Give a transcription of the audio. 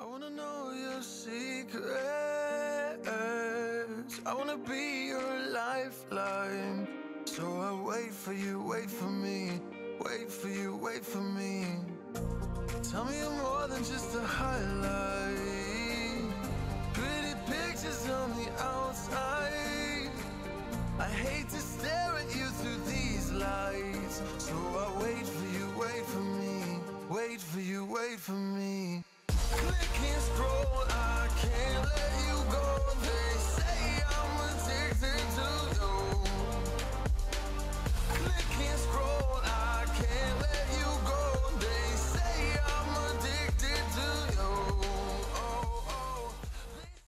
I wanna know your secrets. I wanna be your lifeline. So I wait for you, wait for me, wait for you, wait for me. Tell me you're more than just a highlight. Pretty pictures on the outside. I hate to stare at you through these lights. So I wait for you, wait for me, wait for you, wait for me.